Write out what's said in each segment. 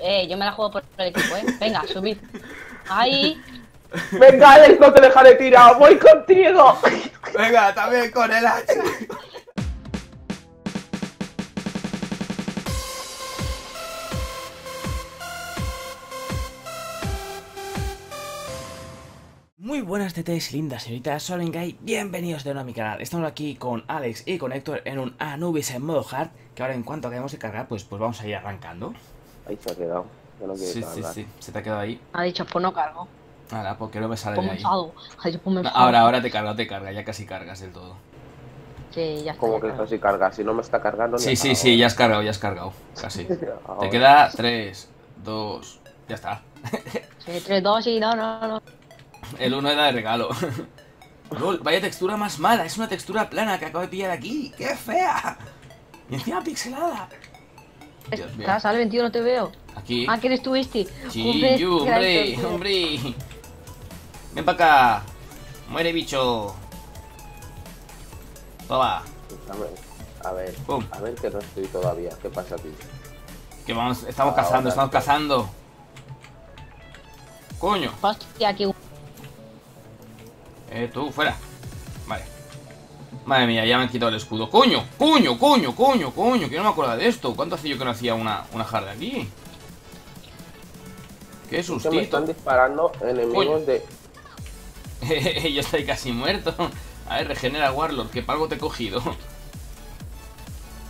Eh, yo me la juego por el equipo, eh. Venga, subid. Ahí. Venga, Alex, no te dejaré tirado, voy contigo. Venga, también con el hacha. Muy buenas TTs, lindas señoritas, soy Guy, bienvenidos de nuevo a mi canal. Estamos aquí con Alex y con Héctor en un Anubis en modo hard, que ahora en cuanto acabemos de cargar, pues, pues vamos a ir arrancando. Ahí se ha quedado. Yo no Sí, sí, cargar. sí, se te ha quedado ahí. Ha dicho, pues no cargo. Ahora, porque no me sale de ahí. ahora, ahora te carga, te carga, ya casi cargas del todo. Sí, ya está. Como ya que sí carga, si no me está cargando. Sí, sí, sí, ya has cargado, ya has cargado, casi. Te queda 3, 2, ya está. Sí, 3, 2 y no, no, no. El 1 era de regalo. Lol, vaya textura más mala, es una textura plana que acabo de pillar aquí. ¡Qué fea! Y encima pixelada. Estás al 21, no te veo. Aquí. Ah, que eres tú, este. Sí, you, hombre, hombre. Ven para acá. Muere, bicho. Toma. A ver, Pum. a ver que no estoy todavía. ¿Qué pasa aquí? Que vamos, estamos Ahora cazando, estamos cazando. Coño. Hostia, aquí. Eh, tú, fuera. Madre mía, ya me han quitado el escudo. ¡Coño! ¡Coño, coño, coño, coño! Que no me acuerdo de esto. ¿Cuánto hace yo que no hacía una, una jarda aquí? ¡Qué Se me sustito! están disparando enemigos Coño. de. yo estoy casi muerto. A ver, regenera Warlord, que palgo te he cogido.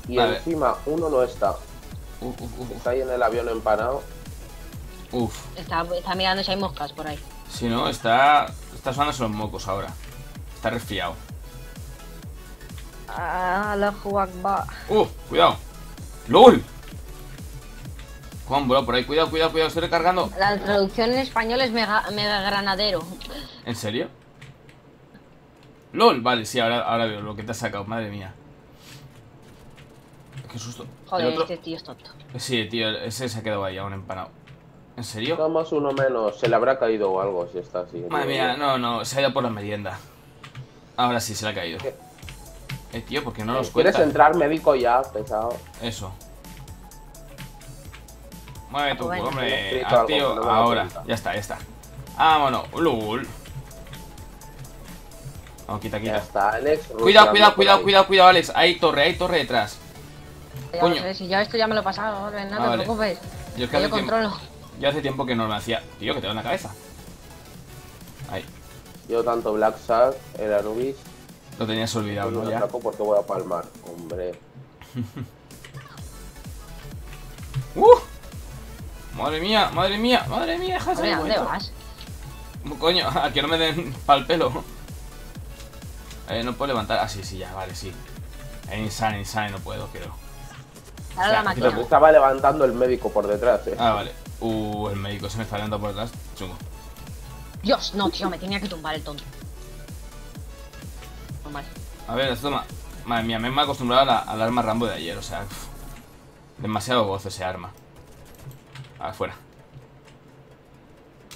Y Vale. encima uno no está. Uf, uf, uf, Está ahí en el avión empanado. uf. Está, está mirando si hay moscas por ahí. Si no, está. Está sonándose los mocos ahora. Está resfriado. Akbar. ¡Uh! ¡Cuidado! ¡LOL! Juan, por ahí. Cuidado, cuidado, cuidado. Estoy recargando. La traducción en español es mega, mega granadero. ¿En serio? LOL, vale, sí, ahora, ahora veo lo que te has sacado, madre mía. Qué susto. Joder, otro- este tío es tonto. Sí, tío, ese se ha quedado ahí aún empanado. ¿En serio? Somos uno menos. Se le habrá caído o algo si está así. Madre mía, no, no, se ha ido por la merienda. Ahora sí, se le ha caído. ¿Qué? Eh, tío, ¿por qué no ¿Quieres cuentas? entrar médico ya, pesado? Eso. Mueve tu Bueno, hombre. algo, me lo Ahora. Ya está, ya está. Vámonos. Lul. Vamos, quita, Ya quita. está, Alex. Cuidado, cuidado, cuidado, cuidado, cuidado, Alex. Hay torre, hay torre detrás. Ya Coño. lo sé, si ya esto ya me lo he pasado, no Ah, te vale. preocupes. Yo es que yo tiempo, controlo. yo hace tiempo que no me hacía. Tío, que te da en la cabeza. Ahí. Yo tanto Black Shark, el Anubis, Lo tenías olvidado, no Ya. saco porque voy a palmar. Hombre. ¡Uh! Madre mía, madre mía, madre mía, deja de Orben, ¿a salir dónde vas? Coño, a que no me den pa'l pelo. Eh, no puedo levantar. Ah, sí, sí, ya, vale, sí. Eh, Insane, insane, no puedo, creo. Ahora O sea, la aquí máquina. Me estaba levantando el médico por detrás, eh. Ah, vale. Uh, el médico se me está levantando por detrás. Chungo. Dios, no, tío, me tenía que tumbar el tonto. A ver, esto ma- Madre mía, me he acostumbrado a la- al arma Rambo de ayer, o sea. uf. demasiado gozo ese arma. Afuera.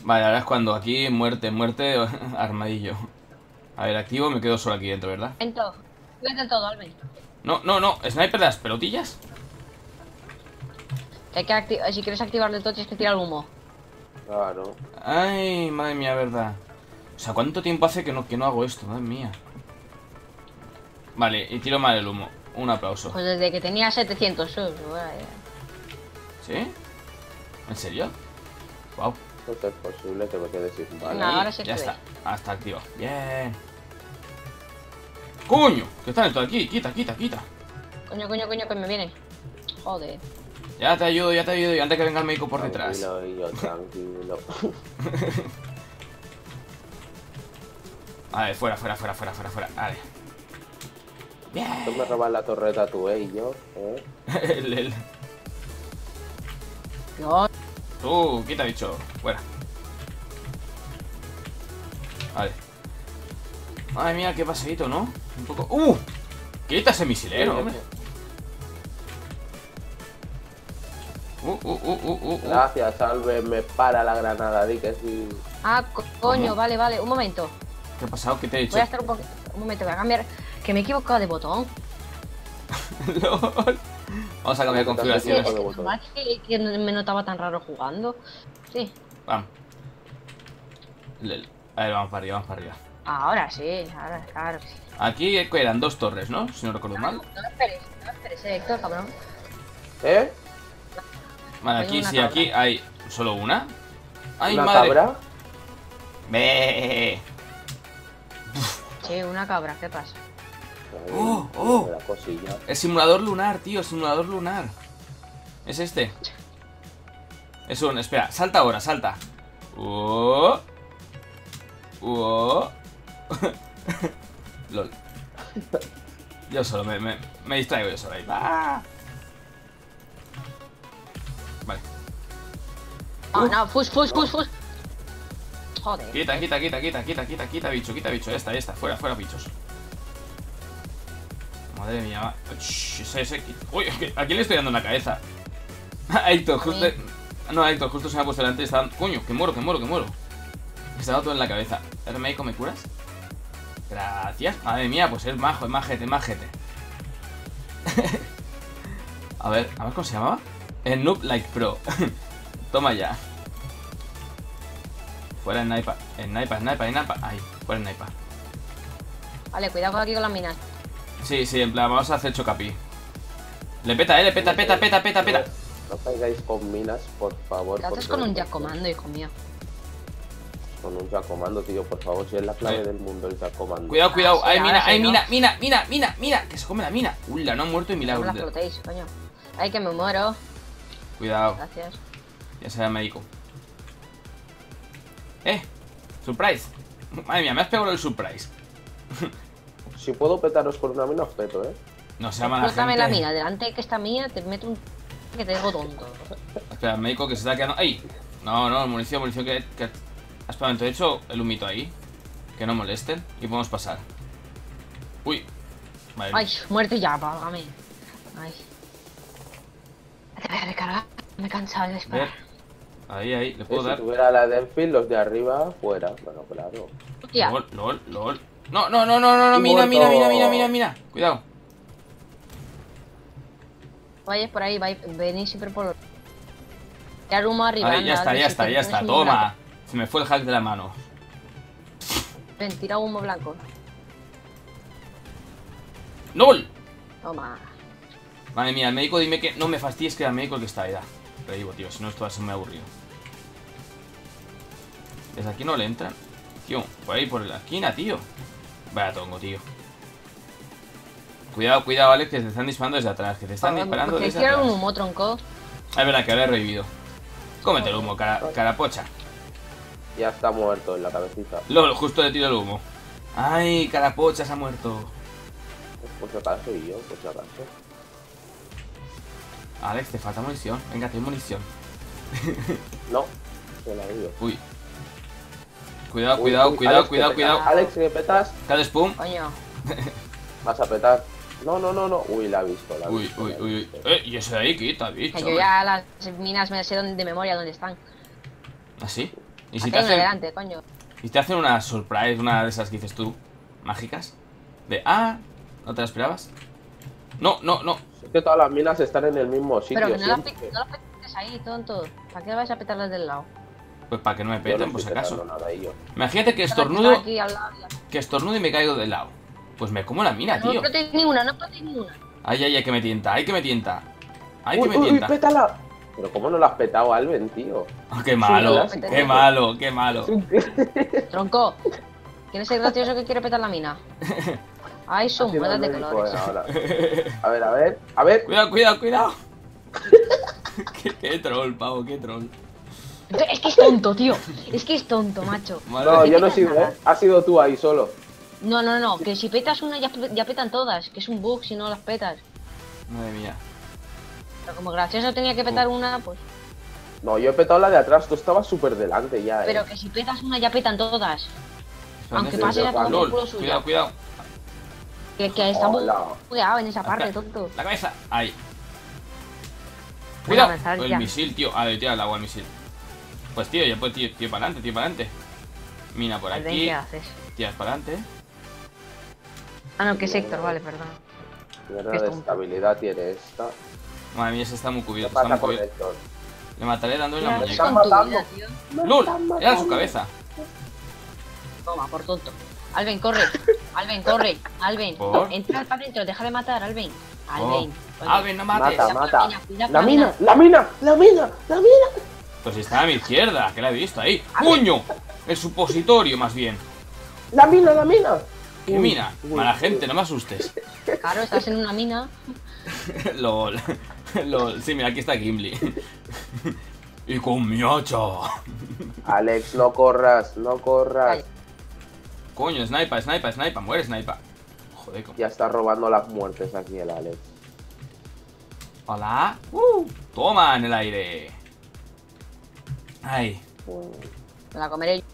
Vale, ahora es cuando aquí, muerte, muerte, armadillo. A ver, activo, me quedo solo aquí dentro, ¿verdad? Vete todo, Alben. No, no, no. ¿Sniper de las pelotillas? Hay que acti- si quieres activar del todo tienes que tirar el humo. Claro. Ay, madre mía, verdad. O sea, ¿cuánto tiempo hace que no, que no hago esto? Madre mía. Vale, y tiro mal el humo. Un aplauso. Pues desde que tenía 700 subs. vaya. ¿Sí? ¿En serio? Wow. No es posible que me quede sin Venga, balas. ahora sí ya que está. Hasta activo. Bien. ¡Coño! ¿Qué están esto aquí? Quita, quita, quita. Coño, coño, coño, que me viene. Joder. Ya te ayudo, ya te ayudo. Y antes que venga el médico por detrás. Tranquilo, yo, tranquilo. Vale, fuera, fuera, fuera, fuera, fuera, fuera. Vale. Tú Bien. me robas la torreta tú, eh, y yo, eh. el, el- Dios. Tú, quita, bicho. Fuera. Vale. Madre mía, qué pasadito, ¿no? Un poco. ¡Uh! Quita ese misilero, hombre. Uh, uh, uh, uh, uh, uh. Gracias, Salve, me para la granada, di que sí. Ah, co- coño, ¿Cómo? vale, vale. Un momento. ¿Qué ha pasado? ¿Qué te he dicho? Voy a estar un poquito. Un momento, voy a cambiar. Que me he equivocado de botón. LOL. Vamos a cambiar configuraciones. es que normal que, que me notaba tan raro jugando. Sí, Vamos. A ver, vamos para arriba, vamos para arriba. ahora sí, ahora claro sí. Aquí eran dos torres, ¿no? Si no recuerdo mal. No me esperes, no me esperes, eh, Héctor, cabrón. ¿Eh? Vale, aquí sí, cabra. aquí hay solo una. ¡Ay, ¿Una madre! cabra? Ve. Sí, una cabra, ¿qué pasa? Ay, Oh, oh. cosilla. El simulador lunar, tío, simulador lunar. Es este. Es un. Espera, salta ahora, salta. Oh. Oh. Lol. Yo solo, me, me, me distraigo yo solo ahí. ¡Ah! Vale. No, no, fush, fush, fush, fush. Joder. Quita, quita, quita, quita, quita, quita, quita, bicho, quita, bicho. Ya está, ya está. Fuera, fuera, bichos. Madre mía. Uy, ¿a quién le estoy dando en la cabeza? A Héctor, justo. No, Héctor, justo se me ha puesto delante y está dando. Coño, que muero, que muero, que muero. Me está dando todo en la cabeza. ¿Médico me curas? Gracias. Madre mía, pues es majo, es majete, es majete. a ver, a ver cómo se llamaba. El Noob Like Pro. Toma ya. Fuera el sniper. Sniper, sniper, sniper. Ahí, fuera el sniper. Vale, cuidado aquí con las minas. Sí, sí, en plan, vamos a hacer chocapi. Le peta, eh, le peta, peta, peta, peta, peta. No caigáis con minas, por favor. ¿Qué haces con un jack comando, hijo mío? Con un Jacomando, tío, por favor. Si es la clave Sí. del mundo, el Jacomando. Cuidado, cuidado. Ah, sí, Hay mina, hay ¿no? mina, mina, mina, mina, mina. Que se come la mina. Ula, no han muerto y No milagro. la flotéis, coño. Ay, que me muero. Cuidado, Gracias. ya será médico. Eh, surprise. Madre mía, me has pegado el surprise. Si puedo petaros con una mina, os peto, ¿eh? No se llama la gente. la mina. Delante que está mía, te meto un... que te dejo tonto. Espera, el médico que se está quedando. ¡Ey! No, no, munición, munición que. que... Espera, momento, he hecho el humito ahí. Que no molesten y podemos pasar. Uy. Vale. Ay, muerte ya, válgame. Ay. Te voy a recargar. Me he cansado de disparar. Ahí, ahí, le puedo si dar. tuviera la de Enfield, los de arriba, fuera. Bueno, claro. Hostia. LOL, lol, lol. No, no, no, no, no, no, mira, mira, mira, mira, mira, mira. Cuidado. Vayas por ahí, vais, venís siempre por... Tirar humo arriba. Ahí, ya está, ya está, ya está. Toma. blanco. Se me fue el hack de la mano. Ven, tira humo blanco. ¡Nol! Toma. Madre mía, el médico dime que no me fastidies que era el médico el que está ahí. da. Te digo, tío, si no esto va a ser muy aburrido. Desde aquí no le entran. Tío, por ahí, por la esquina, tío. Vaya tongo, tío. Cuidado, cuidado, Alex, que te están disparando desde atrás. Que te están disparando desde tirar un atrás. humo, tronco. Es verdad que ahora he revivido. Cómete el humo, cara, carapocha. Ya está muerto en la cabecita. LOL, justo le tiro el humo. Ay, carapocha se ha muerto. Por si acaso y yo, por si acaso. Alex, te falta munición. Venga, ten munición. No, se la he ido. Uy. Cuidado, Uy, cuidado, uy, cuidado, Alex, cuidado, cuidado. petas. Alex, que petas, Cada spum. Coño. vas a petar. No, no, no, no. Uy, la ha visto, la ha Uy, visto, uy, uy, uy. Eh, y ese de ahí quita, bicho. Yo ya las minas me sé dónde- de memoria dónde están. ¿Ah, sí? ¿Y si te hacen, delante, coño. y te hacen una surprise, una de esas que dices tú, mágicas? De, ah, ¿no te la esperabas? No, no, no. Es que todas las minas están en el mismo sitio. Pero que no las, no las petes ahí, tonto. ¿Para qué vais a petarlas del lado? Pues para que no me peten, por si acaso. Imagínate que estornudo, aquí al lado, ya. que estornudo y me caigo de lado. Pues me como la mina, No tío. explotéis ninguna, no explotéis ninguna. Ay, ay, ay, que me tienta, ay, que me tienta. Ay, Uy, que me uy, uy, tienta. pétala. Pero ¿cómo no la has petado, Alben, tío? Ah, qué malo, qué malo, qué malo. Tronco. ¿Quién es el gracioso que quiere petar la mina? Ay, son ruedas de colores. ahora. A ver, a ver, a ver. Cuidado, cuidado, cuidado. qué, qué troll, pavo, qué troll. Es que es tonto, tío. Es que es tonto, macho. No, yo no he sido, ¿eh? Has sido tú ahí solo. No, no, no. Que si petas una ya, ya petan todas. Que es un bug si no las petas. Madre mía. Pero como gracioso tenía que petar una, pues. No, yo he petado la de atrás, tú estabas súper delante ya, ¿eh? Pero que si petas una ya petan todas. Aunque pase ya todo LOL, por culo suyo. cuidado, cuidado. Que, que está bugueado en esa parte, tonto. La cabeza, ahí. Cuidado. el ya. misil, tío. Ah, tira el agua al misil. Pues tío, ya pues tío, tío para adelante, tío para adelante. Mina por Alben, aquí. ¿qué haces? Tiras para adelante. Ah, no, que es Héctor, vale, perdón. Mierda Qué de estabilidad tiene esta. Madre mía, ese está muy ¿Qué cubierto. Está muy cubierto. Le mataré dándole la muñeca. están Era su cabeza. Toma, por tonto. Alben, corre. Alben, corre. Alben. Entra para adentro, deja de matar, Alben. Alben. Oh. Alvin, no mates. Mata, mata. la mina. la mina, la mina, la mina. Pues está a mi izquierda, que la he visto ahí. ¡Coño! El supositorio, más bien. La mina, la mina. ¿Qué Uy, mina? uy, Mala uy. gente, no me asustes. Claro, estás en una mina. LOL. LOL. Sí, mira, aquí está Gimli. Y con mi hacha. Alex, no corras, no corras. Coño, sniper, sniper, sniper. Muere sniper. Joder, ¿cómo? Ya está robando las muertes aquí el Alex. Hola. Uh, toma en el aire. Ay. Bueno, Me la comeré yo.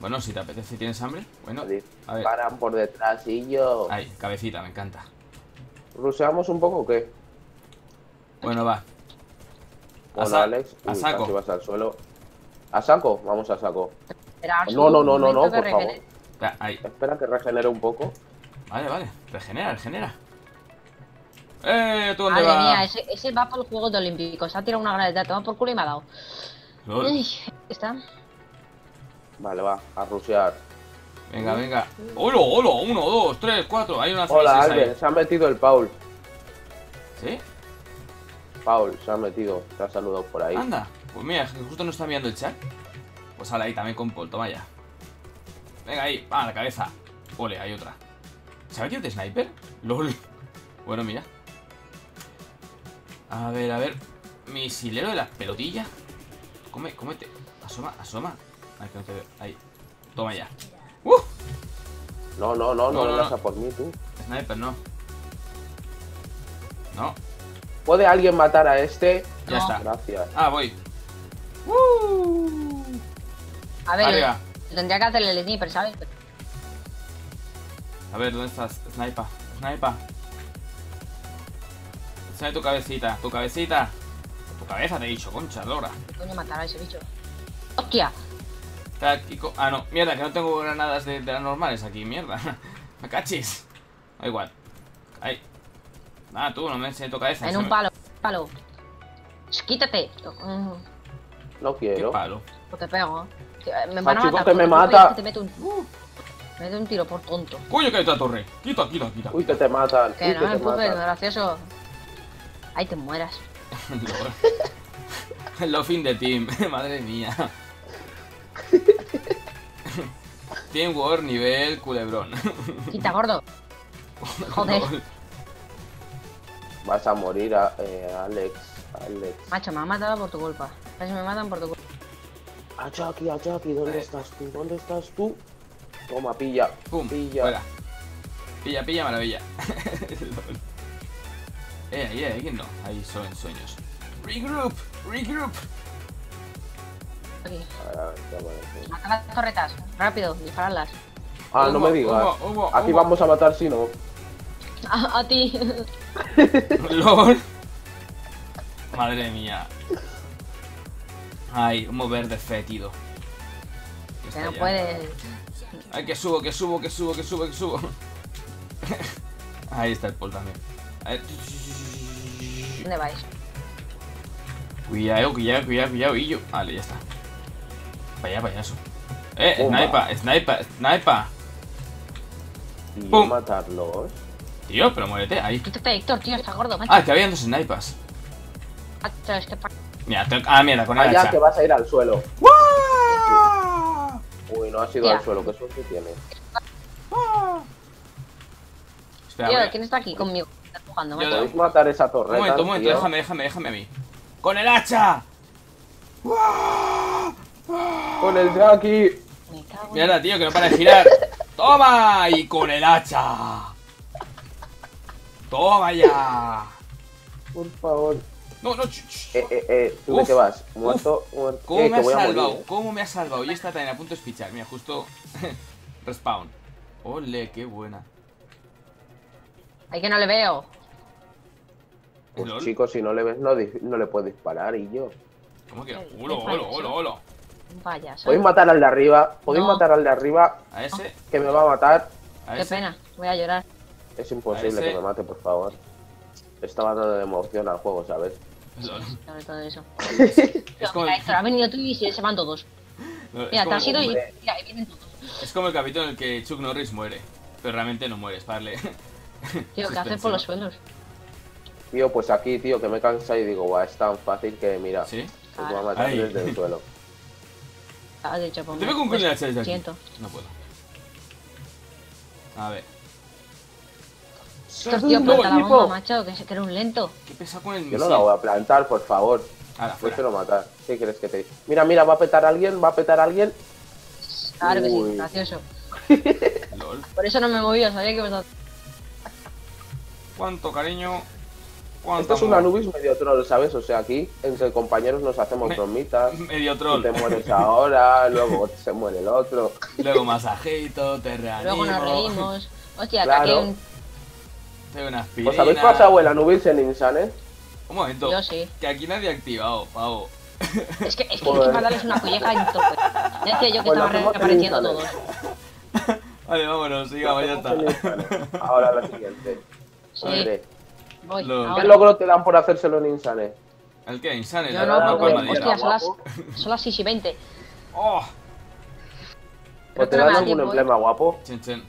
Bueno, si te apetece y tienes hambre. Bueno, Alex, a ver. paran por detrás y yo. Ay, cabecita, me encanta. ¿Ruseamos un poco o qué? Bueno, va. A Bueno, sa- Alex, a uy, saco. vas al suelo. ¿A saco? Vamos a saco. No, no, no, no, no, por favor. Ahí. Espera que regenere un poco. Vale, vale. Regenera, regenera. ¡Eh! ¿Tú dónde Madre vas? mía, ese, ese va por los Juegos de Olímpicos. Se ha tirado una granada, toma por culo y me ha dado. Lol. Uy, está. Vale, va, a rusear. Venga, venga. ¡Holo, holo! Uno, dos, tres, cuatro. Hay una Hola, ahí. Albert, se ha metido el Paul. ¿Sí? Paul, se ha metido. Te ha saludado por ahí. Anda. Pues mira, es que justo no está enviando el chat. Pues sale ahí también con Paul, toma ya. Venga ahí, va, a la cabeza. Ole, hay otra. ¿Se ha metido de sniper? LOL. Bueno, mira. A ver, a ver. Misilero de la pelotilla. Come, cómete. Asoma, asoma. Ay, que no te veo. Ahí. Toma ya. ¡Uh! No, no, no, no, No, no, no. a por mí, tú. Sniper, no. No, ¿Puede alguien matar a este? ya No. está. Gracias. Ah, voy. ¡Uh! A ver, Arriba. tendría que hacerle el sniper, ¿sabes? A ver, ¿dónde estás? Sniper, sniper. Sale tu cabecita, tu cabecita. Tu cabeza te he dicho, concha, Lora. ¿Qué coño matará ese bicho? ¡Hostia! Está aquí co- Ah, no, mierda, que no tengo granadas de, de las normales aquí, mierda. Me cachis. Da igual. Ahí. Ah, tú, no me enseñes tu cabeza. En un me- palo, palo. Quítate. No ¿Qué quiero. palo? Pues te pego. Eh, Me van a matar. que me mata. Te meto un... Me meto un tiro por tonto. Coño, que hay otra torre. Quita, quita, quita. Uy, que te matan. Que Uy, no que me te empujes, matan. Ahí te mueras. Lo fin de team, madre mía. Teamwork nivel culebrón. Quita, gordo. Joder. Vas a morir, a, eh, Alex. Alex. Macho, me han matado por tu culpa. Casi me matan por tu culpa. A Chucky, a Chucky, ¿dónde estás tú? ¿Dónde estás tú? Toma, pilla. Pum, Pilla. fuera. Pilla, pilla, maravilla. Eh, ahí, ahí, ¿quién no? Ahí son sueños. Regroup, regroup. Aquí. Mata las torretas. Rápido, disparadlas. Ah, no me digas. humo, humo, Aquí vamos a matar si no. A, a ti. LOL. Madre mía. Ay, humo verde fétido. Que Está no puedes. Ay, que subo, que subo, que subo, que subo, que subo. Ahí está el pol también. A ver. ¿Dónde vais? Cuidado, cuidado, cuidado, cuidado. Y yo. Vale, ya está. Vaya, payaso. Eh, sniper, sniper, sniper. Y Pum. matarlos. Tío, pero muérete ahí. Quítate, Héctor, tío, está gordo, macho. Ah, que habían dos snipers. Macho, es que pa- Mira, te- ah, mierda, con el Allá hacha. que vas a ir al suelo. Uy, no ha sido Tía. al suelo, qué suerte tiene. Espera, Tío, ¿quién está aquí conmigo? Está empujando, Yo. ¿Podéis matar esa Un torreta? momento, un momento, tío? déjame, déjame, déjame a mí. ¡Con el hacha! Con el Jackie. Me cago en... Mierda, tío, que no para de girar. ¡Toma! Y con el hacha. ¡Toma ya! Por favor. No, no. Eh, eh, eh, ¿tú de Uf, qué vas? ¿Muerto? muerto. ¿Cómo Eh, me que has salvado? morir, eh. ¿Cómo me has salvado? Y esta también a punto de espichar. Mira, justo. Respawn. Ole, qué buena. Ay, que no le veo. Pues Lol. chicos, si no le ves, no, le puedes disparar y yo. ¿Cómo que? Ay, ¡Holo, qué holo, payaso. holo, holo! Vaya, Podéis matar al de arriba. Podéis No. matar al de arriba A ese, que me va a matar. a Qué ese. pena, voy a llorar. Es imposible que me mate, por favor. estaba dando emoción al juego, ¿sabes? Lol. Sobre todo eso. Es como, Mira, Héctor, ha venido tú y se se van todos. Mira, te como- has ido y mira, ahí vienen todos. es como el capítulo en el que Chuck Norris muere. Pero realmente no muere, es para darle. Tío, ¿qué haces por los suelos? Tío, pues aquí, tío, que me cansa y digo, guau, es tan fácil que mira, ¿Sí? os voy a matar desde el suelo. Has dicho, pues, Te pego un pues. Siento. No puedo. A ver. Estos tío, ¡No, planta la equipo! bomba, macho, que, se- que era un lento. ¿Qué pesa con el Yo misil? no la voy a plantar, por favor. Ahora. Déjelo matar. ¿Qué quieres que te diga? Mira, mira, va a petar a alguien, va a petar a alguien. Claro que sí, gracioso. Lol. Por eso no me movía, sabía que me ¿Cuánto cariño? ¿Cuánto Esto es un amor? Anubis medio troll, ¿sabes? O sea, aquí entre compañeros nos hacemos Me- bromitas. Medio troll. te mueres ahora, luego se muere el otro. Luego masajito, te reanimo. Luego nos reímos. Hostia, Claro. aquí un... Una aspirina. ¿Os habéis pasado el Anubis en Insane? Un momento. Yo sí. Que aquí nadie ha activado, pavo. Es que, es que encima darles una colleja en tope. Ya decía yo que Bueno, el reapareciendo Insane. Vale, todos. vámonos, sigamos, ya está. Ahora la siguiente. Sí, Hombre, voy. Lo- ¿Qué ahora. logro te dan por hacérselo en Insane? ¿El qué? Insane, Yo la no, palmadita. hostia, son las, son las 6 y 20. ¡Oh! ¿O Creo te no dan da algún tiempo, ¿eh? emblema guapo? Chen, chen.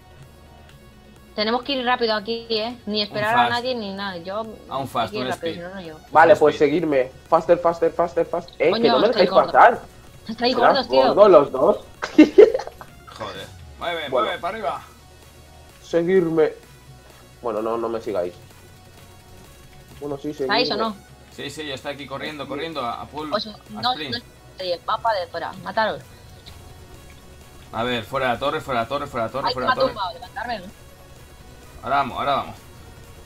Tenemos que ir rápido aquí, ¿eh? Ni esperar fast. a nadie ni nada. Yo A un fast, hay que ir un rápido, speed. si no, no llego. Vale, pues seguirme. Faster, faster, faster, faster. Eh, que no me estoy dejáis gordo. pasar. Estáis Serás gordos, tío. gordos los dos. Joder. Mueve, Bueno. mueve, para arriba. Seguirme. Bueno, no, no me sigáis. Bueno, sí, seguirme. ¿Estáis o no? Sí, sí, ya está aquí corriendo, corriendo a, a full. Pues a no, no, va para de fuera. Mataros. A ver, fuera de la torre, fuera de la torre, fuera de la torre, Ay, fuera de la torre. tumbado, levantarme. Ahora vamos, ahora vamos.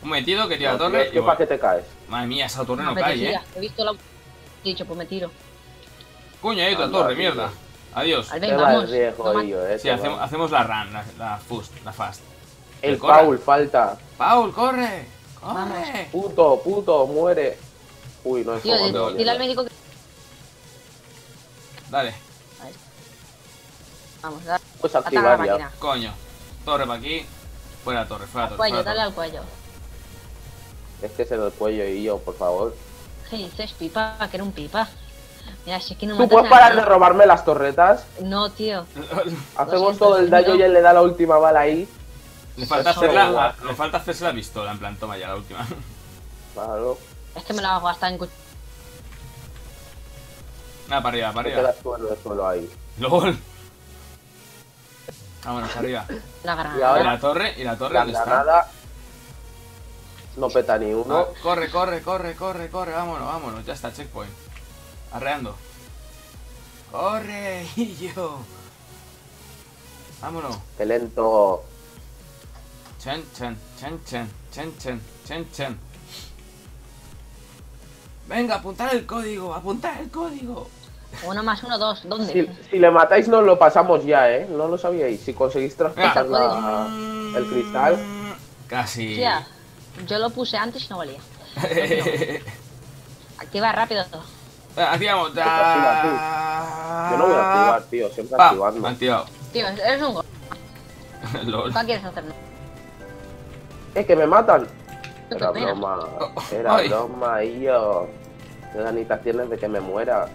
Un momentito que tira No, la tío, torre es y que para qué te caes. Madre mía, esa torre no Me cae, eh. He visto la... He dicho, pues me tiro. Coño, hay otra Anda, torre, tío. mierda. Adiós. Al ven, vamos. viejo, No ello, eh. Sí, hacemos, hacemos la run, la, la fust, la fast. El. Paul, falta. Paul, corre. Vamos. Puto, puto, muere. Uy, no es Tío, como dile al médico que... Dale, Vamos, dale. La activar ya. coño. Torre para aquí. Fuera torre, fuera Al torre. cuello, fuera dale al cuello. Es que es en el cuello y yo, por favor. ¿Qué dices, pipa? Que era un pipa. Mira, si es que no ¿Tú puedes parar de robarme las torretas? No, tío. Hacemos todo el daño y él le da la última bala ahí. Le falta, Eso hacer la, guapo. le falta hacerse la pistola, en plan, toma ya la última. Claro. Es que me la hago hasta en... Nada, para arriba, para arriba. suelo ahí. LOL. Vámonos, arriba. La granada. Y la torre, y la torre, La ¿dónde está? granada no peta ni uno. Ah, corre, corre, corre, corre, corre, vámonos, vámonos, ya está, checkpoint. Arreando. Corre, y yo. Vámonos. Qué lento. Chen, chen, chen, chen, chen, chen, chen, chen. Venga, apuntar el código, apuntar el código. Uno más uno, dos. ¿Dónde? Si, si le matáis nos lo pasamos ya, ¿eh? No lo sabíais. Si conseguís traspasar la- el cristal. Casi. Yo lo puse antes y no valía. Activa rápido. Activamos. Activa Yo no voy a activar, tío. Siempre activando. Tío, eres un gol. ¿Cuál quieres hacer? Es que me matan. Era broma. Era ay. broma, y yo. Qué ganitas tienes de que me muera.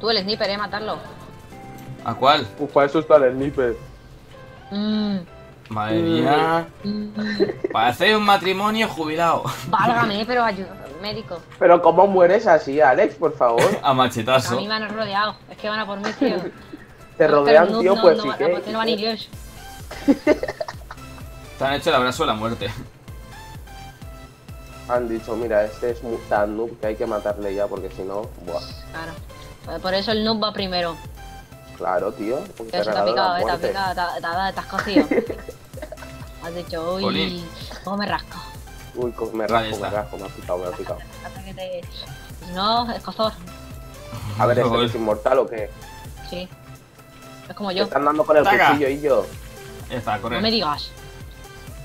Tú, el sniper, eh, matarlo. ¿A cuál? Uf, para eso está el sniper. Mmm. Madre mía. Parece un matrimonio jubilado. Válgame, pero ayuda. Médico. Pero ¿cómo mueres así, Alex? Por favor. A A machetazo. mí me han rodeado. Es que van a por mí, tío. Te rodean, no- tío, no- pues no, sí no, que. porque no van Dios. Te han hecho el abrazo de la muerte. Han dicho, mira, este es tan noob que hay que matarle ya porque si no, buah. Claro. Pues Por eso el noob va primero. Claro, tío. Te ha de picado, eh, te ha picado, te ha- te ha- te has cocido. Has dicho, uy, cómo me rasco. Uy, co- me rasco, me rasco, me ha picado, me ha picado. Hasta que te... Si no, es cozor. A ver, ¿este es inmortal o qué? Sí. Es como Te yo. están dando con el Taca. cuchillo y yo. Está, No me digas.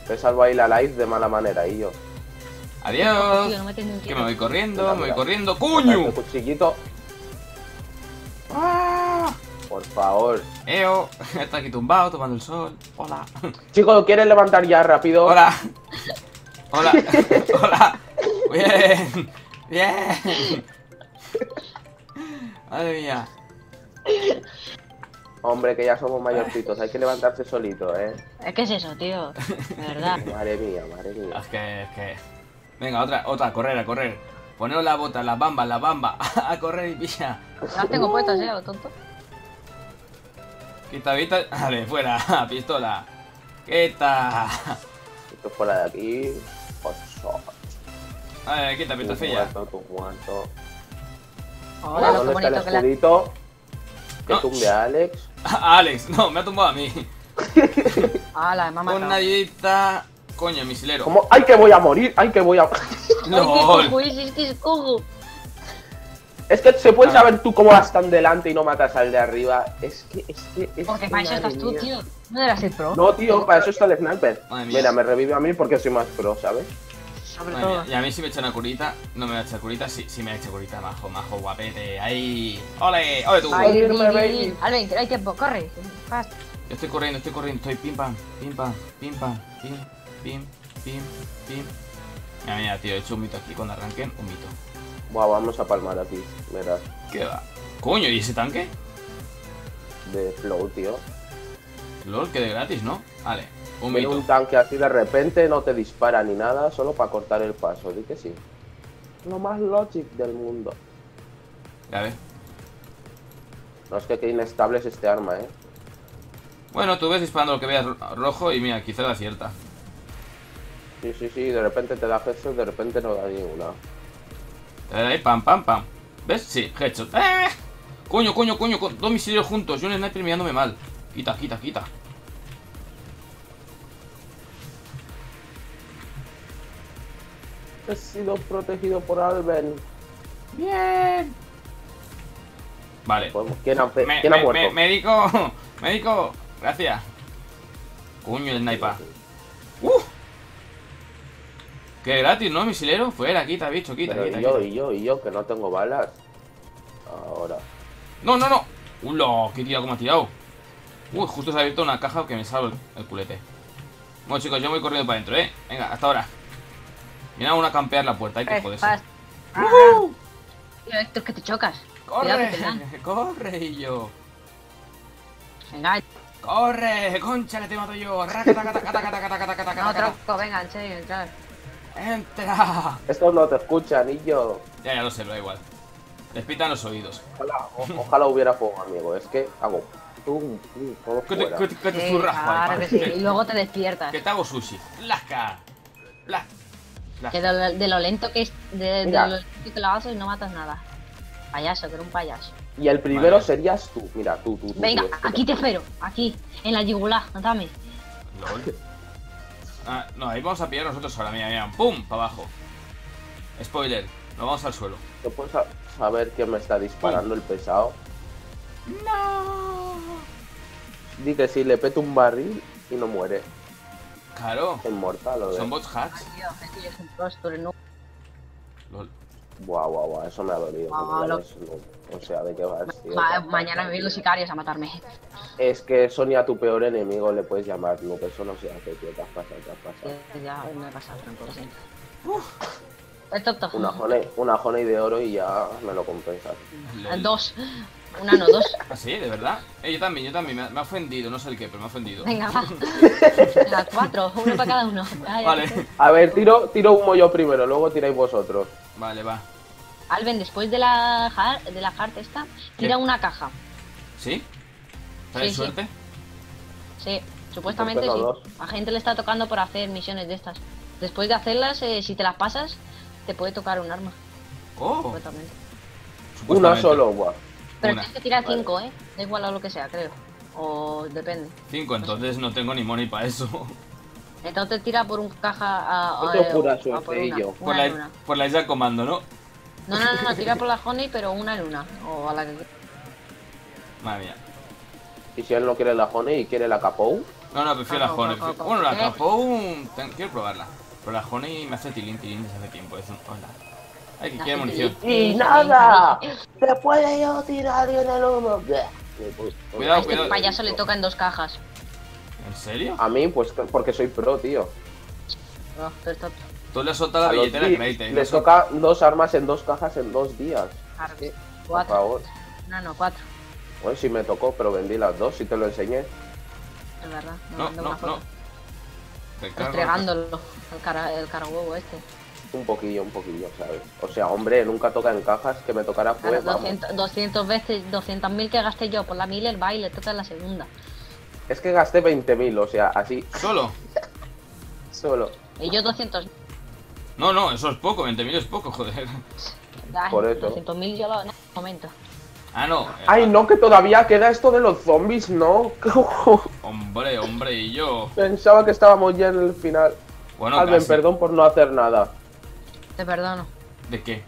Te salvo ahí la live de mala manera y yo. Adiós. Tío, no me tienes Que me voy corriendo, me voy corriendo. El ¡Coño! cuchillito, ¡Ah! por favor. Eo, está aquí tumbado, tomando el sol. Hola. Chico, ¿quieres levantar ya rápido? Hola. Hola, hola. Bien, bien. Madre mía. Hombre, que ya somos mayorcitos, hay que levantarse solito, ¿eh? ¿Qué es eso, tío? De verdad. Madre mía, madre mía. Es que, es que. Venga, otra, otra, a correr, a correr. Poneos la bota, la bamba, la bamba. A correr y pilla. Las tengo puestas, eh, lo tonto. Quita, vista. Vale, fuera. Pistola. Quita. Esto fuera de aquí. Ocho. Vale, quita, muerto. Hola, lo ¿Dónde está el que la... escudito? Que No. tumbe a Alex. Alex, no, me ha tumbado a mí. Hala, me ha Con matado. una ayudita. Coño, misilero. ¿Cómo? ¡Ay, que voy a morir! ¡Ay, que voy a... ¡Ay, qué LOL. cojo es! Es que es cojo. Es que se puede A ver. saber tú cómo vas tan delante y no matas al de arriba. Es que, es que, es Porque que, para eso estás tú, tío. ¿No eras el pro? No, tío, para eso está el sniper. Mira, me revive a mí porque soy más pro, ¿sabes? Sobre Madre todo. mía, Y a mí si me echa una curita, no me va a echar curita, sí, sí me ha hecho curita, majo, majo, guapete. Ahí. ¡Ole! ¡Ole tú! Ay. Alvin, baby. Alvin, que hay tiempo, corre. Fast. Yo estoy corriendo, estoy corriendo, estoy pim pam, pim pam, pim pam, pim, pim, pim, pim. Mira, mira, tío, he hecho un mito aquí cuando arranquen, un mito. Buah, vamos a palmar aquí. Verás. ¿Qué va? Coño, ¿y ese tanque? De flow, tío. LOL, que de gratis, ¿no? Vale, un mito. un tanque así de repente, no te dispara ni nada, solo para cortar el paso. Di que sí. Lo más logic del mundo. Ya ves. No es que qué inestable es este arma, ¿eh? Bueno, tú ves disparando lo que veas ro- rojo y mira, quizá la cierta. Sí, sí, sí, de repente te da headshot, de repente no da ninguna. Te da ahí, pam, pam, pam. ¿Ves? Sí, headshot. ¡Eh! Coño, coño, coño, con dos misiles juntos y un sniper mirándome mal. Quita, quita, quita. He sido protegido por Alben. Bien. Vale. Podemos- ¿Quién ha, Me- ¿quién ha muerto? me- médico, médico, gracias. Coño, el sniper. ¡Uf! Que gratis, ¿no, misilero? Fuera, quita, bicho, quita, Pero quita, y yo, quita. y yo, y yo, que no tengo balas. Ahora. No, no, no. ¡Ulo! ¡Qué tirado como ha tirado! Uy, justo se ha abierto una caja que me salva el culete. Bueno, chicos, yo voy corriendo para adentro, ¿eh? Venga, hasta ahora. Viene uno a campear la puerta, hay que joderse. ¡Woohoo! Tío, Héctor, que te chocas. Cuidado que te. ¡Corre! ¡Corre, y yo! Venga, ¡Corre! ¡Concha, que te mato yo! ¡Raca, taca, taca, taca, taca, taca, taca, no, tronco, venga, en serio, entrar. ¡Entra! Estos no te escuchan, y yo. Ya, ya lo sé, pero da igual. Les pitan los oídos. Ojalá, o- ojalá hubiera fuego, amigo. Es que hago. Pum, pum, todo ¿Qué te, fuera. qué te- qué te Sí, zurras, claro que sí. Que- Y luego te despiertas. Que te hago sushi. ¡Plasca! ¡Plas! Que de lo, de lo lento que es, de, de lo lento que lo haces y no matas nada. Payaso, que era un payaso. Y el primero Vale. serías tú. Mira, tú, tú, tú. Venga, tú, este. aquí te espero, aquí, en la yugular, dame. LOL. Ah, no, ahí vamos a pillar nosotros ahora, mira, mira. ¡Pum! Para abajo. Spoiler. Nos vamos al suelo. ¿Yo puedo sa- saber quién me está disparando el pesado? ¡No! Di que sí, le peto un barril y no muere. Claro. Es mortal, o Son de... bots hacks. No. LOL. Buah, buah, buah, eso me ha dolido. Guau, lo- no- O sea, ¿de qué vas, tío? Ma- ¿Qué mañana me vienen los sicarios a matarme. Es que Sonia, tu peor enemigo, le puedes llamar Noob. Eso no se hace, tío. Te has pasado, te has pasado. Ya me he pasado, tronco, lo siento. El tonto. Una honey, una honey de oro y ya me lo compensas. Dos. Una no, dos. ¿Ah, sí? ¿De verdad? Eh, yo también, yo también. Me ha, me ha ofendido, no sé el qué, pero me ha ofendido. Venga, va. Venga, cuatro, uno para cada uno. Ay, Vale. A ver, tiro, tiro humo yo primero, luego tiráis vosotros. Vale, va. Alben, después de la de la heart esta, tira ¿Qué? una caja. ¿Sí? ¿Traes Sí, sí. suerte? Sí, supuestamente Pues sí. tengo dos. A gente le está tocando por hacer misiones de estas. Después de hacerlas, eh, si te las pasas, te puede tocar un arma. ¡Oh! Supuestamente. Una Supuestamente. solo, buah. Pero tienes que tirar Vale. cinco, ¿eh? Da igual a lo que sea, creo. O depende. Cinco, entonces no tengo ni money para eso. Entonces tira por un caja a, a, pura a por una, una la, una. por la isla comando, ¿no? No, no, no, no, tira por la honey, pero una en una. O a la que... Madre mía. Y si él no quiere la honey y quiere la capou, No, no, prefiero la Capo, Honey. capo, capo. Bueno, la. Capou... Quiero probarla. Pero la Honey me hace tilín, tilín desde hace tiempo. Es un... Hola. Ay, que munición. ¡Y nada! sí, ¡Te puede yo tirar en el humo! Cuidado, A este cuidado. payaso le toca en dos cajas. ¿En serio? A mí, pues porque soy pro, tío. No, pero está- Tú le has soltado la A los billetera Bigs crédito. les toca dos armas en dos cajas en dos días. Claro, Sí, Por cuatro. favor. No, no, cuatro. Bueno, sí me tocó, pero vendí las dos y te lo enseñé. Es verdad. Me No, no, una foto. no. Te cargo. Restregándolo. El cara, el cara huevo este. Un poquillo, un poquillo, ¿sabes? O sea, hombre, nunca toca en cajas, que me tocará Claro, pues, vamos. 200, 200 veces, 200.000 que gasté yo por la mil el baile, es la segunda. Es que gasté 20.000, o sea, así, ¿Solo? solo. Y yo 200. No, no, eso es poco, 20.000 es poco, joder. Ay, Por eso. 200.000 yo lo. No, un momento. Ah, no. Ay, no, que todavía queda esto de los zombies, ¿no? Hombre, hombre, y yo. Pensaba que estábamos ya en el final. Bueno, Alben, casi. perdón por no hacer nada. Te perdono. ¿De qué?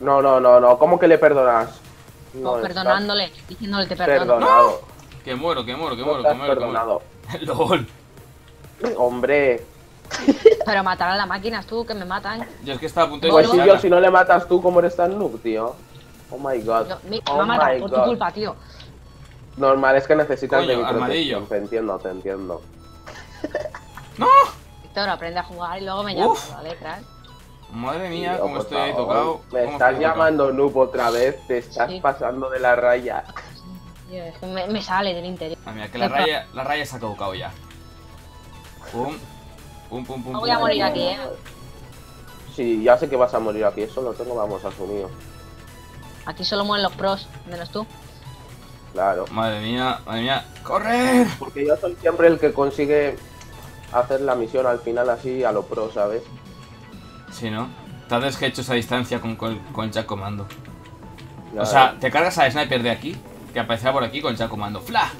No, no, no, no, ¿cómo que le perdonas? No, perdonándole, diciéndole te perdono. Perdonado. Que muero, que muero, que No muero, que muero, que muero. perdonado. LOL. Hombre, Pero matar a las máquinas tú, que me matan. Yo es que estaba a punto de pues si Bueno. yo, si no le matas tú, ¿cómo eres tan noob, tío? Oh my god. Yo, mi- me oh va a matar my por tu God. culpa, tío. Normal, es que necesitas Coño, de mi armadillo. Te entiendo, te entiendo. ¡No! Víctor, aprende a jugar y luego me llamas. ¿vale, crack? Madre mía, cómo por estoy ahí favor. tocado. Me ¿Cómo estás llamando noob otra vez, te estás Sí. pasando de la raya. Tío, es que me, me sale del interior. Ah, mira, que la raya, la raya se ha caducado ya. Pum. Pum, pum, pum. No pum, voy a morir pum. aquí, eh. Sí, ya sé que vas a morir aquí, eso lo tengo, vamos, asumido. Aquí solo mueren los pros, menos tú. Claro. Madre mía, madre mía. ¡Correr! Porque yo soy siempre el que consigue hacer la misión al final así a lo pro, ¿sabes? Sí, ¿no? Te has hecho esa distancia con, con, con Jack Comando. Ya O sea, te cargas al sniper de aquí, que aparecía por aquí con Jack Comando. ¡Fla!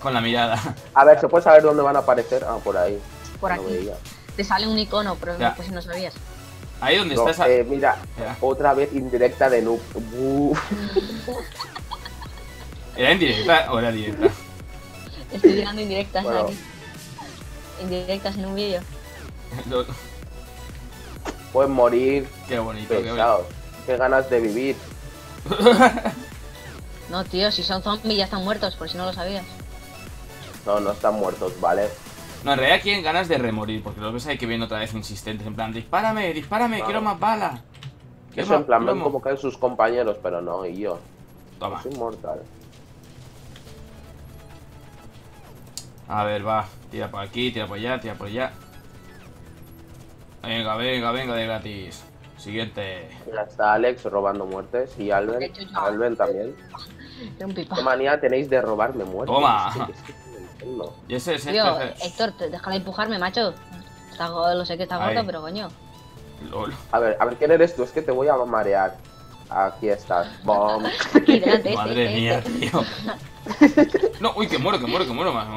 Con la mirada. A ver, ¿se puede saber dónde van a aparecer? Ah, por ahí. Por No aquí. Te sale un icono, pero Ya. no, pues si no sabías. Ahí donde No, está esa. eh, mira, Era, otra vez indirecta de noob. ¿Era indirecta o era directa? Estoy tirando indirectas Bueno. aquí. Indirectas en un vídeo. Pueden morir Qué bonito, qué bonito. pesados. Qué ganas de vivir. No, tío, si son zombies ya están muertos, por si no lo sabías. No, no están muertos, ¿vale? No, en realidad quieren ganas de remorir, porque los ves ahí que vienen otra vez insistentes, en plan, dispárame, dispárame, Claro. quiero más balas. Quiero Eso en más plan, ven plomo". como caen sus compañeros, pero no, y yo. Toma. Soy inmortal. A ver, va. Tira por aquí, tira por allá, tira por allá. Venga, venga, venga de gratis. Siguiente. Ya está Alex robando muertes y Alben. Alben también. ¿Qué manía tenéis de robarme muertes? Toma. Y ese es Tío. Héctor, de empujarme, macho. Está lo sé que está gordo, pero coño. LOL. A ver, a ver, ¿quién eres tú? Es que te voy a marear. Aquí estás. Bom. Aquí, delante, este, Madre este, mía, este. tío. No, uy, que muero, que muero, que muero más.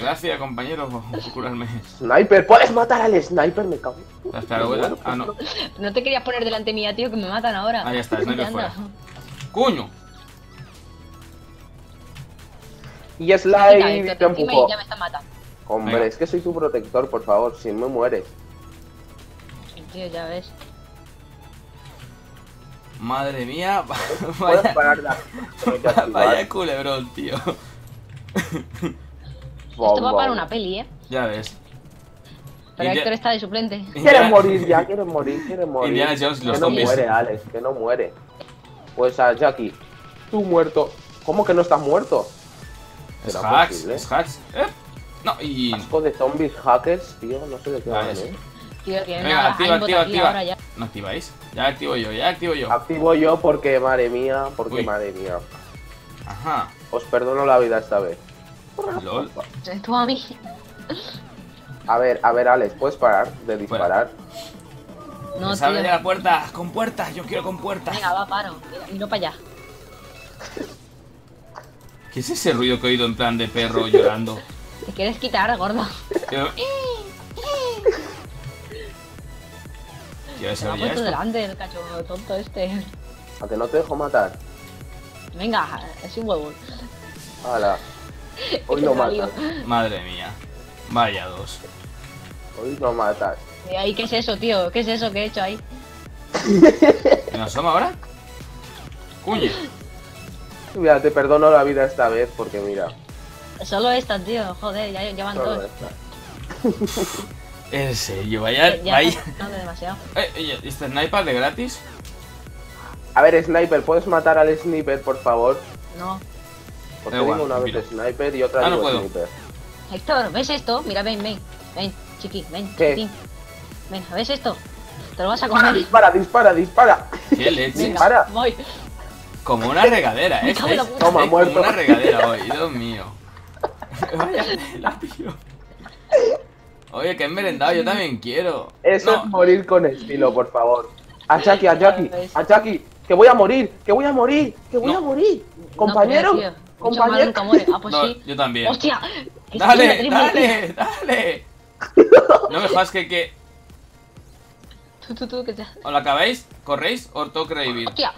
Gracias, compañero, por curarme. Sniper, puedes matar al sniper, me cago. Espera, espera, voy a- Ah, no. No te querías poner delante mía, tío, que me matan ahora. Ah, ya está, sniper fuera. ¡Coño! Y Héctor, te empujó. y ya me están matando. Hombre, Venga. es que soy tu protector, por favor, si me mueres. Sí, tío, ya ves. Madre mía, vaya, la... vaya culebrón, tío. Esto va para una peli, ¿eh? Ya ves. Pero India- Héctor está de suplente. Quiere Indiana- morir ya, quiere morir, quiere morir. Indiana Jones y los que no muere, Alex, que no muere. Pues a Jackie, tú muerto. ¿Cómo que no estás muerto? Es ¿Será hacks, posible? es hacks. ¿Eh? No, y. Asco de zombies hackers, tío, no sé de qué van, sí. ¿eh? Tío, Venga, activa, activa, activa. ya. ¿No activáis? Ya activo yo, ya activo yo. Activo yo porque, madre mía, porque, Uy. madre mía. Ajá. Os perdono la vida esta vez. LOL. Tú a mí. A ver, a ver, Alex, ¿puedes parar de disparar? No, tío. sale de la puerta, con puertas, yo quiero con puertas. Venga, va, paro. Mira, miro para allá. ¿Qué es ese ruido que he oído en plan de perro llorando? ¿Te quieres quitar, gordo? Se ¿se me ha puesto esto? delante el cacho tonto este. A que no te dejo matar. Venga, es un huevo. Hala. Hoy no matas. Madre mía. Vaya dos. Hoy no matas. ¿Y ahí qué es eso, tío? ¿Qué es eso que he hecho ahí? ¿Me asoma ahora? Cuñe. Mira, te perdono la vida esta vez porque mira. Solo esta, tío. Joder, ya, ya van solo dos. esta. En serio, vaya. Ya vaya. estás hablando demasiado. Eh, oye, ¿este sniper de gratis? A ver, Sniper, ¿puedes matar al Sniper, por favor? No. Porque digo una vez. Sniper y otra Ah, no digo puedo. Sniper. Héctor, ¿ves esto? Mira, ven, ven. Ven, chiqui, ven, ¿Qué? chiquitín. Ven, ¿ves esto? Te lo vas a ¡Ah, comer. dispara, dispara, dispara! Qué leche. Venga, para. voy. Como una regadera, ¿eh? la ¿Estáis- puta. Toma, muerto. Como una regadera hoy, Dios mío. Vaya tío. Oye, que he merendado, yo también quiero. Eso No, es morir con estilo, por favor. A Jackie, a ves. a Jackie, que voy a morir, que voy a morir, que voy No. a morir. No, Compañero, compañero. Ah, pues no, sí. yo también. ¡Hostia! Es Dale, dale, dale. No me jodas que, que Tú, tú, tú, que te... o la acabáis, corréis o que revivir. ¡Hostia!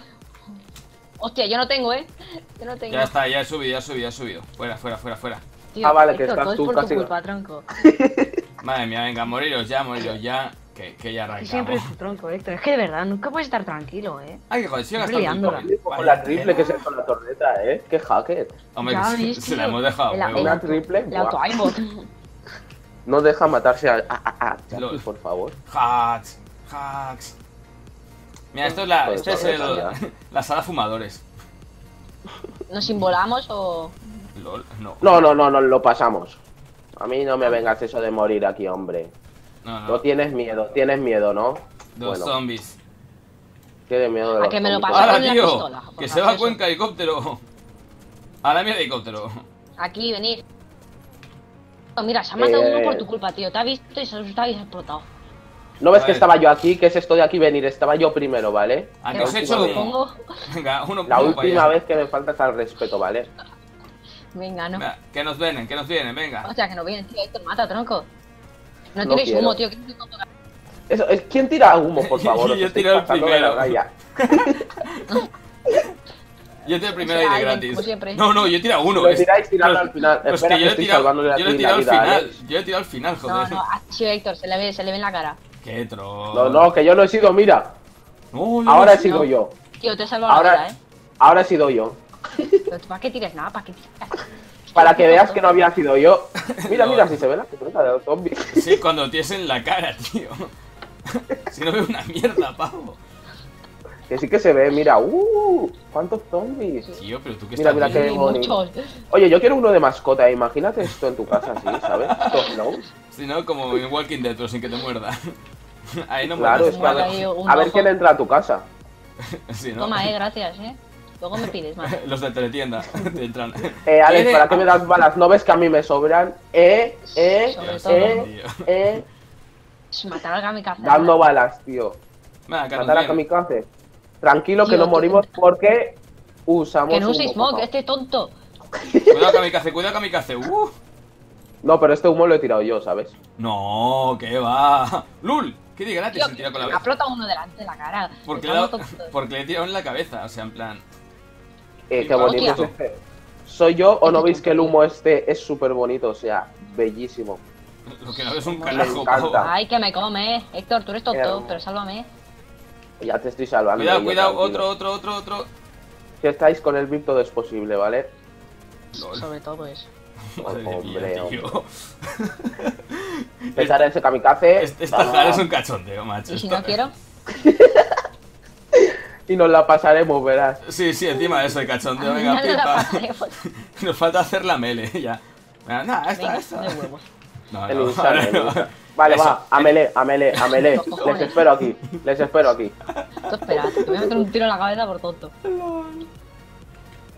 Hostia, yo no tengo, ¿eh? Yo no tengo. Ya está, ya he subido, ya he subido, ya he subido. Fuera, fuera, fuera, fuera. Tío, Ah, vale, que estás todo es tú por casi- tu culpa, tronco. Madre mía, venga, moriros ya, moriros ya. Que, que ya Que siempre arrancamos. es tu tronco, Héctor. Es que de verdad, nunca puedes estar tranquilo, ¿eh? Ay, que joder, si he Siempre gastado el liándola. COVID. Con la triple que se con la torreta, ¿eh? Qué hacker. Hombre, Ya que se, la hemos dejado, Una triple, buah. auto-aimbot. No deja matarse a, a, a, a por favor. Hacks, hacks. Mira, esto es la, Pues este es el, la sala fumadores. ¿Nos involamos o.? Lol, no. No, no, no, no, lo pasamos. A mí no me vengas eso de morir aquí, hombre. No, No no. tienes miedo, tienes miedo, ¿no? Dos bueno. zombies. Tienes miedo de A los que me lo ¡Hala, con la tío! pistola, que se va a. Cuenca helicóptero. A la mierda helicóptero. Aquí, venir. Mira, se ha matado Eh. uno por tu culpa, tío. Te ha visto y se ha asustado y se ha explotado. ¿No ves A que estaba yo aquí? ¿Qué es esto de aquí venir? Estaba yo primero, ¿vale? ¿A ¿Qué que os he hecho. Venga, uno, La última vez que me faltas al respeto, ¿vale? Venga, no. Venga, que nos vienen, que nos vienen, venga. Hostia, que no viene, tío. Héctor, mata, tronco. No, No tiréis humo, tío. que tonto. Eso, es, ¿Quién tira humo, por favor? Yo tiro el la primero. Yo tiro el primero O sea, y de gratis. No, no, yo he tirado uno. Lo tiráis tirando pero- al final. Espera, que yo he estoy tirado, salvándole a yo he ti tirado la al vida, final. Yo he tirado al final, No, joder. no, ha sido Héctor. Se le ve, se le ve en la cara. Qué troll. No, no, que yo no he sido, mira. No, Ahora no he sido no. yo. Tío, te he salvado la Ahora, vida, ¿eh? ahora he sido yo. Pero tú, ¿Para qué tires nada? ¿Para qué tiras? Para que veas que no había sido yo. Mira, No. mira, si se ve la puta de los zombies. Sí, cuando tienes en la cara, tío. si no veo una mierda, pavo. Que sí que se ve, mira. ¡Uh! ¿Cuántos zombies? Tío, pero tú que Mira, estás mira viendo? qué bonito. Oye, yo quiero uno de mascota. Imagínate esto en tu casa, así, ¿sabes? Si no, como en Walking Dead, pero sin que te muerda. Ahí no Claro, es que a ver, quién entra a tu casa. Sí, ¿no? Toma, eh, gracias, eh. Luego me pides más. Los de teletienda te entran. Eh, Alex, ¿Quiere- ¿para qué me das balas? ¿No ves que a mí me sobran? Eh, eh, Sobre Dios todo. eh, eh. Es Matar al kamikaze. Dando balas, tío. Matar a vienen. kamikaze. Tranquilo que no morimos porque usamos. Que no uséis favor. este tonto. Cuidado kamikaze, cuidado kamikaze. Uh. No, pero este humo lo he tirado yo, ¿sabes? No, que va. ¡Lul! ¿Qué de gratis Tío, se tira con la me vez? explota uno delante de la cara. Porque le, porque le he tirado en la cabeza, o sea, en plan. Eh, qué bonito hostia. es este. ¿Soy yo o no veis que el humo este es súper bonito? O sea, bellísimo. Lo que no ves un Me carajo. Ay, que me come. Héctor, tú eres tonto, pero sálvame. Ya te estoy salvando. Cuidado, cuidado, tranquilo. otro, otro, otro, otro. Si estáis con el VIP todo es posible, ¿vale? Lol. Sobre todo eso. Madre Hombre, mía, tío. Pensar en ese kamikaze. Este, esta ah, jala es un cachondeo, macho. Y si Esto- no quiero, Y nos la pasaremos, verás. Sí, sí, encima de eso, el cachondeo. no Venga, la pipa. Nos falta hacer la mele, ya. Nada, esta, Venga, esta. huevos. No, El no, el no. Vale, Eso. va, a melee, a melee, a cojones. Les espero aquí, les espero aquí. Tú espera, te voy a meter un tiro en la cabeza por tonto.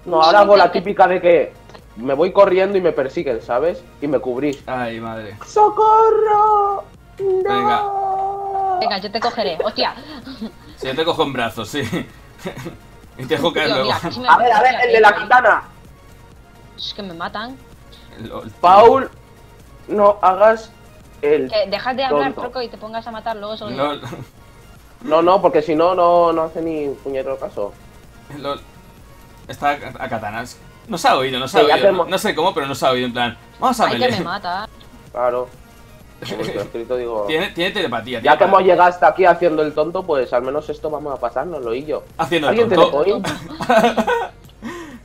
No, ahora hago la típica de que me voy corriendo y me persiguen, ¿sabes? Y me cubrís. Ay, madre. ¡Socorro! ¡No! Venga. Venga, yo te cogeré. Hostia. Si yo te cojo en brazos, sí. y te dejo caer luego. A ver, a ver, el de la katana. Es que me matan. Lol. Paul, no hagas el... Que dejas de hablar, troco, y te pongas a matar luego solo. Lol. No, no, porque si no, no, no hace ni puñetero caso. Lol. Está a, a katanas. No se ha oído, no se ha Sí, oído. No sé cómo, pero no se ha oído. En plan, vamos a Ay, que me mata. Claro. Escrito, digo... Tiene, tiene telepatía. Ya tiene que hemos llegado hasta aquí haciendo el tonto, pues al menos esto vamos a pasárnoslo y yo. Haciendo el ¿Alguien tiene tonto. coin?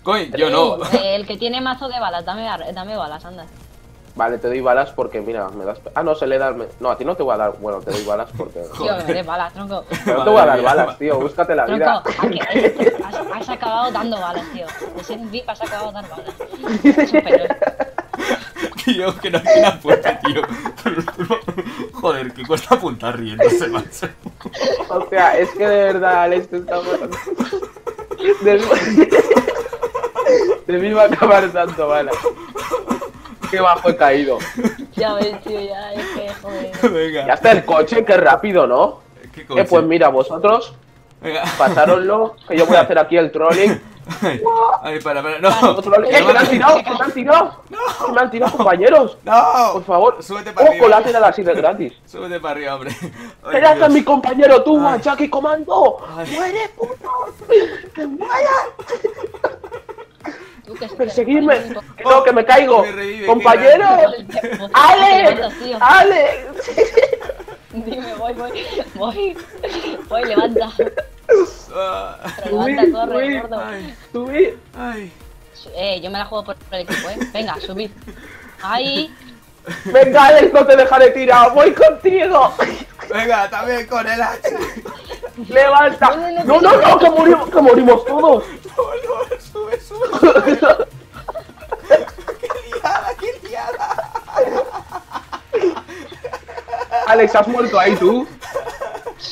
Coin, yo no. Eh, El que tiene mazo de balas, dame, dame balas, anda. Vale, te doy balas porque, mira, me das... Ah, no, se le da... No, a ti no te voy a dar... Bueno, te doy balas porque... Tío, me des balas, tronco. No te voy a dar balas, tío, búscate la Tronco, vida. Has, has acabado dando balas, tío. De ser un VIP has acabado dando balas. Superior. Tío, que no hay una puerta, tío. Joder, que cuesta apuntar riéndose, macho. O sea, es que de verdad, Alex, te está matando. De mí, de mí va a acabar tanto balas. Qué bajo he caído. Ya ves, tío, ya es que, joder. Ya Venga. está el coche, qué rápido, ¿no? ¿Qué Eh, pues mira, vosotros, Venga. pasároslo, que yo voy a hacer aquí el trolling. Ay, ay, para, para. No. ¡Eh, que me han tirado! ¡Que me han tirado! ¡Que me han tirado, compañeros! No. Por favor. Súbete para ¡Oh, arriba. colateral así de gratis! Súbete para arriba, hombre. ¡Espera, Dios. mi compañero, tú. Machaki Comando! Ay. ¡Muere, puto! ¡Que muera! Tú que ¡Perseguidme! ¡Que no, que me caigo! Me revive, ¡Compañero! ¡Ale! ¡Ale! Dime, voy, voy, voy. Voy, levanta. Levanta, corre, gordo. Ay, ¡Subid! ay. Eh, yo me la juego por el equipo, eh. Venga, subid. Ahí. ¡Venga, Alex, no te dejaré tirado! ¡Voy contigo! Venga, también con el hacha. ¡Levanta! ¡No, no, no! ¡Que morimos, que morimos todos! No, no, sube, sube. ¡Qué liada, qué liada! Alex, ¿has muerto ahí tú?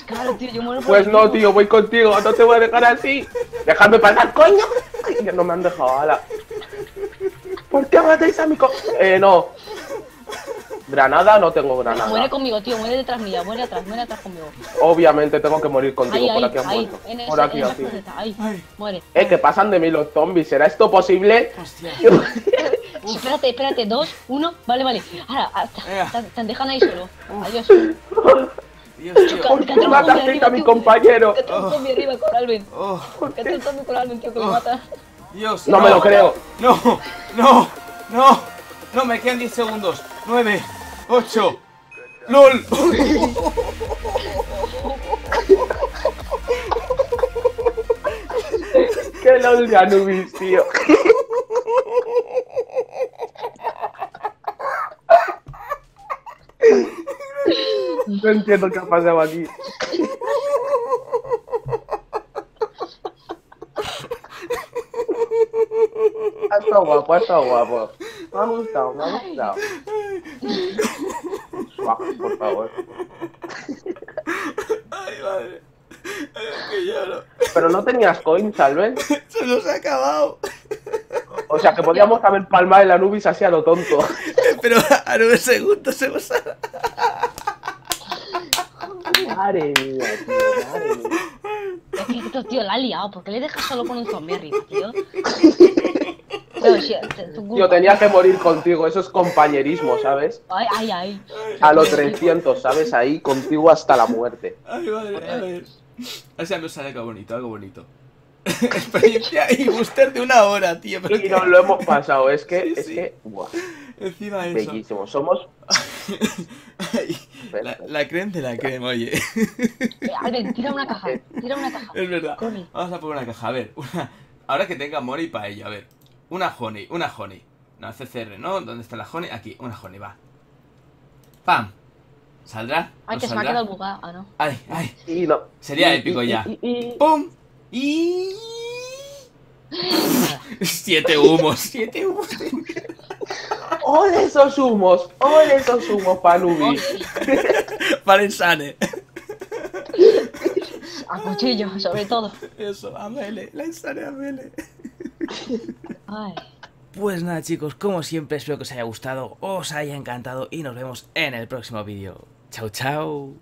Claro, tío, yo muero por Pues no, tío, voy contigo, no te voy a dejar así. Dejadme pasar, coño. Ay, no me han dejado, ala. ¿Por qué matáis a mi co... Eh, no. Granada, no tengo granada. Muere conmigo, tío, muere detrás mía, muere atrás, muere atrás conmigo. Obviamente tengo que morir contigo, Ahí, por ahí, aquí han ahí, muerto. en ese, Por aquí, en esa cruceta, ahí, Ay. muere. Eh, que pasan de mí los zombies, ¿será esto posible? Hostia. Espérate, espérate, dos, uno, vale, vale. Ahora, ah, te, te dejan ahí solo. Adiós. Dios. ¿Por qué mataste a mi compañero? Un zombie arriba con Alvin. Oh, Que tengo un zombie con Alvin, tío, que lo Oh. mata. Dios. No me lo creo. No, no, no. No, me quedan 10 segundos. 9, 8. ¡LOL! ¡Qué lol de Anubis, tío! No entiendo qué ha pasado aquí. Ha estado guapo, ha estado guapo. Me ha gustado, me ha gustado. Suave, por favor. Ay, madre. Ay, que lloro. Pero no tenías coins, tal vez. Se nos ha acabado. O sea que podíamos haber palmado el Anubis así a lo tonto. Pero a 9 segundos se nos ha... Madre mía, tío, madre mía. Es que esto, tío, la ha liado. ¿Por qué le dejas solo con un zombie arriba, tío? Pero, sí, Tío, tenía que morir contigo, eso es compañerismo, ¿sabes? Ay, ay, ay. A los 300, ¿sabes? Ahí contigo hasta la muerte. Ay, madre, a ver. O sea, me sale algo bonito, algo bonito. Experiencia y booster de una hora, tío. Pero Y que- nos lo hemos pasado, es que, Sí, es sí. que, buah, Encima de eso. bellísimo. Somos, Ay, la, la creme de la crema, oye. Eh, Alvin, tira una caja. Tira una caja. Es verdad. Corre. Vamos a poner una caja. A ver, una... ahora que tenga Mori para ello. A ver, una honey, una honey. No, CCR, ¿no? ¿Dónde está la honey? Aquí, una honey, va. ¡Pam! ¿Saldrá? Ay, ¿No que se me ha quedado bugado. Ah, no. Ay, ay. no. Sería Y- épico y- ya. y- y- ¡Pum! Y... Siete humos, siete humos. ¡Ole esos humos! ¡Ole esos humos, Panubi! Para el Sane. A cuchillo, sobre todo. Eso, Amele, la Insane Amele. Ay. Pues nada chicos, como siempre espero que os haya gustado, os haya encantado y nos vemos en el próximo vídeo. Chao, chao.